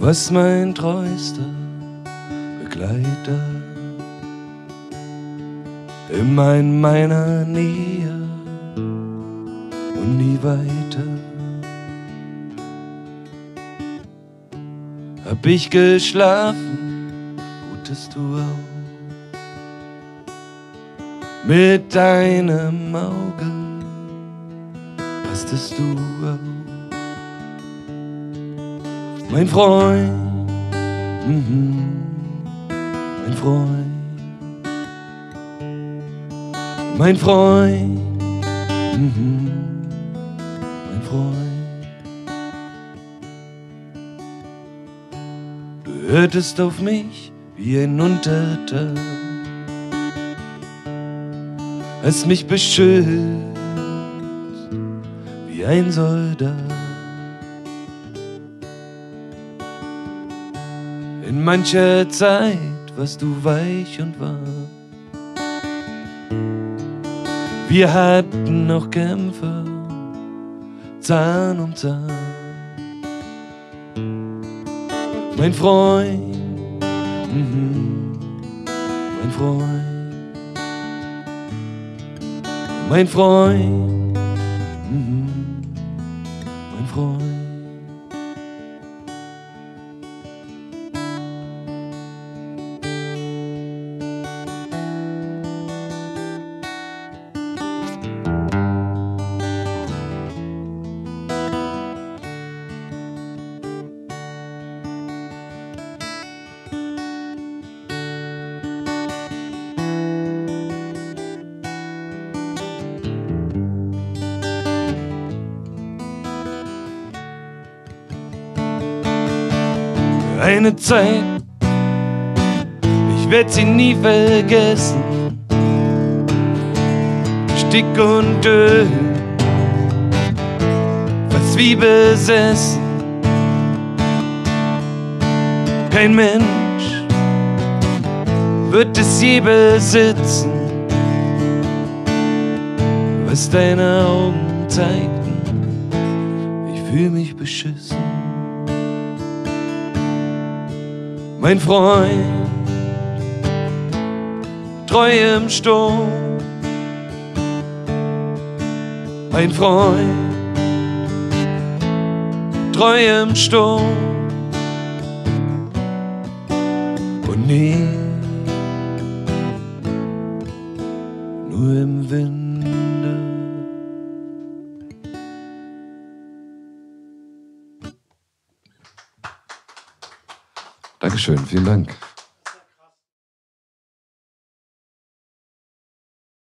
Warst mein treuster Begleiter, immer in meiner Nähe und nie weiter. Hab ich geschlafen, gutest du auch mit deinem Auge passtest du auch. Mein Freund, mhm, mein Freund, mein Freund, mhm, mein Freund. Du hörtest auf mich wie ein Untertan hast mich beschützt wie ein Soldat. In mancher Zeit warst du weich und warm. Wir hatten noch Kämpfe, Zahn um Zahn. Mein Freund, mhm, mein Freund mein Freund, mhm, eine Zeit, ich werd sie nie vergessen. Stick und Öl, fast wie besessen. Kein Mensch wird es je besitzen, was deine Augen zeigten. Ich fühl mich beschissen. Mein Freund, treu im Sturm, mein Freund, treu im Sturm. Und nie Dankeschön, vielen Dank.